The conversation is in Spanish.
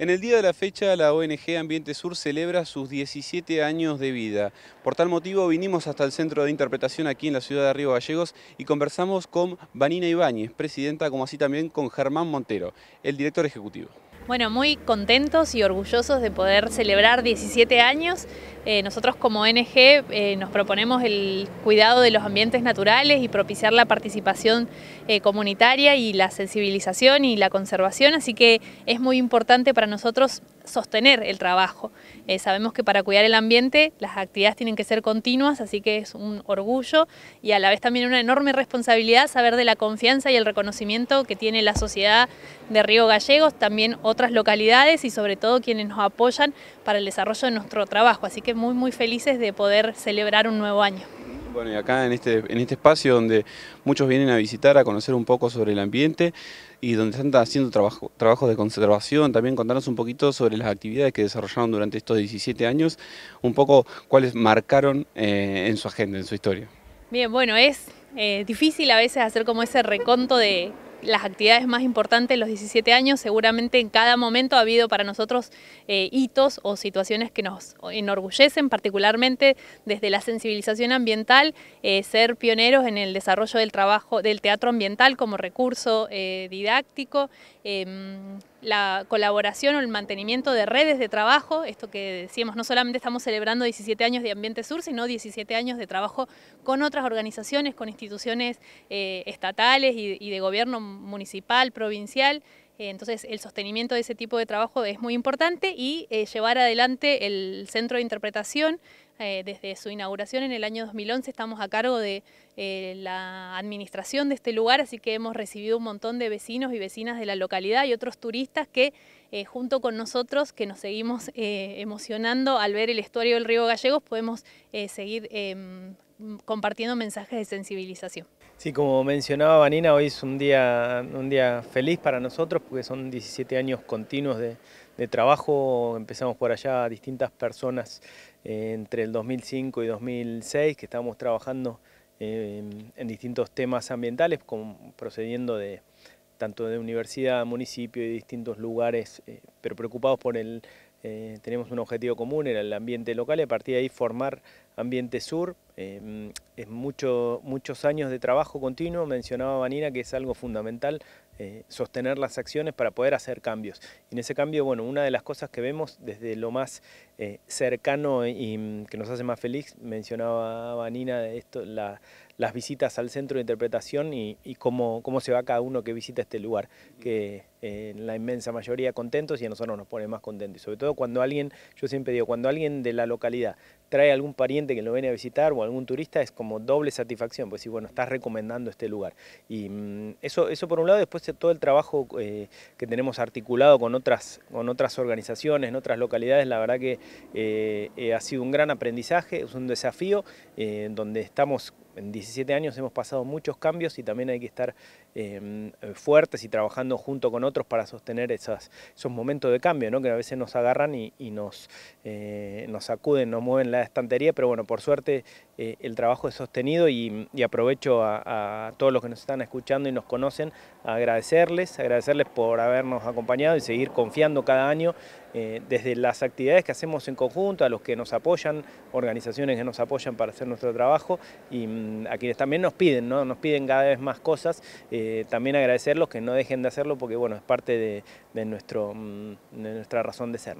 En el día de la fecha, la ONG Ambiente Sur celebra sus 17 años de vida. Por tal motivo, vinimos hasta el Centro de Interpretación aquí en la ciudad de Río Gallegos y conversamos con Vanina Ibáñez, presidenta, como así también con Germán Montero, el director ejecutivo. Bueno, muy contentos y orgullosos de poder celebrar 17 años. Eh, nosotros como ONG eh, nos proponemos el cuidado de los ambientes naturales y propiciar la participación eh, comunitaria y la sensibilización y la conservación, así que es muy importante para nosotros sostener el trabajo. sabemos que para cuidar el ambiente las actividades tienen que ser continuas, así que es un orgullo y a la vez también una enorme responsabilidad saber de la confianza y el reconocimiento que tiene la sociedad de Río Gallegos, también otras localidades y sobre todo quienes nos apoyan para el desarrollo de nuestro trabajo. Así que muy muy felices de poder celebrar un nuevo año. Bueno, y acá en este, en este espacio donde muchos vienen a visitar, a conocer un poco sobre el ambiente y donde están haciendo trabajo, trabajos de conservación, también contarnos un poquito sobre las actividades que desarrollaron durante estos 17 años, un poco cuáles marcaron eh, en su agenda, en su historia. Bien, bueno, es eh, difícil a veces hacer como ese reconto de las actividades más importantes los 17 años, seguramente en cada momento ha habido para nosotros eh, hitos o situaciones que nos enorgullecen, particularmente desde la sensibilización ambiental, eh, ser pioneros en el desarrollo del trabajo del teatro ambiental como recurso eh, didáctico, em, la colaboración o el mantenimiento de redes de trabajo, esto que decíamos, no solamente estamos celebrando 17 años de Ambiente Sur, sino 17 años de trabajo con otras organizaciones, con instituciones estatales y de gobierno municipal, provincial, eh, entonces el sostenimiento de ese tipo de trabajo es muy importante y eh, llevar adelante el centro de interpretación. Eh, desde su inauguración en el año 2011 estamos a cargo de la administración de este lugar, así que hemos recibido un montón de vecinos y vecinas de la localidad y otros turistas que junto con nosotros, que nos seguimos emocionando al ver el estuario del río Gallegos, podemos seguir em, compartiendo mensajes de sensibilización. Sí, como mencionaba Vanina, hoy es un día, un día feliz para nosotros porque son 17 años continuos de, trabajo. Empezamos por allá distintas personas eh, entre el 2005 y 2006 que estábamos trabajando eh, en distintos temas ambientales, procediendo de tanto de universidad, municipio y distintos lugares, eh, pero preocupados por el, tenemos un objetivo común, era el ambiente local y a partir de ahí formar Ambiente Sur. Eh, es mucho, muchos años de trabajo continuo, mencionaba Vanina que es algo fundamental eh, sostener las acciones para poder hacer cambios. Y en ese cambio, bueno, una de las cosas que vemos desde lo más eh, cercano y mm, que nos hace más feliz, mencionaba Vanina esto, las visitas al centro de interpretación y, cómo, cómo, se va cada uno que visita este lugar, que en la inmensa mayoría contentos y a nosotros nos pone más contentos. Y sobre todo cuando alguien, yo siempre digo, cuando alguien de la localidad trae algún pariente que lo viene a visitar o algún turista, es como doble satisfacción, pues sí, bueno, estás recomendando este lugar. Y mm, eso, eso por un lado, después todo el trabajo eh, que tenemos articulado con otras, con otras organizaciones, en otras localidades, la verdad que eh, eh, ha sido un gran aprendizaje, es un desafío donde estamos en 17 años hemos pasado muchos cambios y también hay que estar fuertes y trabajando junto con otros para sostener esas, esos momentos de cambio, ¿no? que a veces nos agarran y, nos, eh, nos sacuden, nos mueven la estantería, pero bueno, por suerte eh, el trabajo es sostenido y, aprovecho a, todos los que nos están escuchando y nos conocen, agradecerles, agradecerles por habernos acompañado y seguir confiando cada año eh, desde las actividades que hacemos en conjunto, a los que nos apoyan, organizaciones que nos apoyan para hacer nuestro trabajo y mm, a quienes también nos piden, ¿no? nos piden cada vez más cosas, eh, también agradecerlos que no dejen de hacerlo porque bueno, es parte de, nuestro, mm, de nuestra razón de ser.